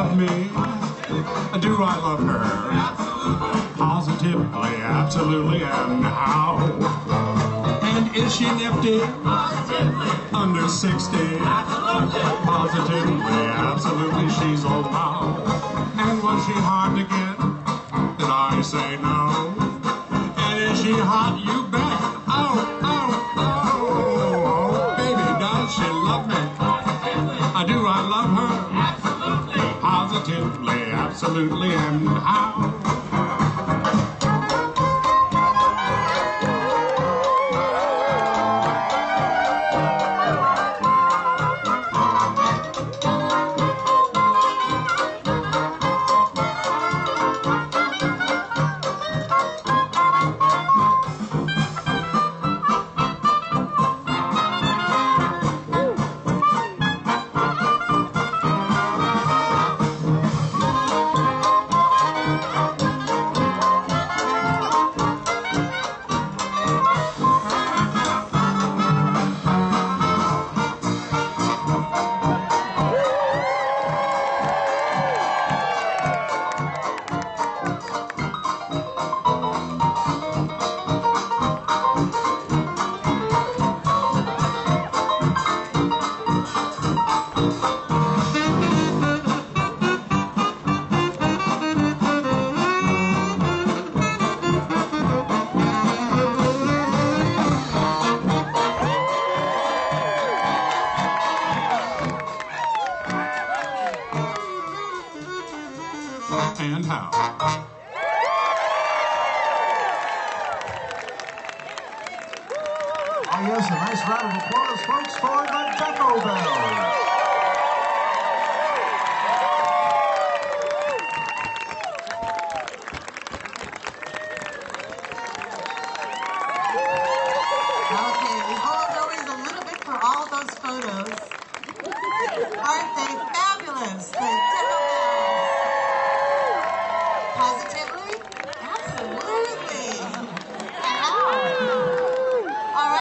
love me? Do I love her? Positively, absolutely, and how? And is she nifty? Positively. Under 60? Absolutely. Positively, absolutely, she's all wow. And was she hard to get? Then I say no. And is she hot? You bet. Oh, oh, oh. oh, oh baby, does she love me? I do, I love her positively, absolutely, and how. Uh, and how. Oh, yes, a nice round of applause, folks, for the Deco Okay, a little bit for all those photos, aren't they fabulous?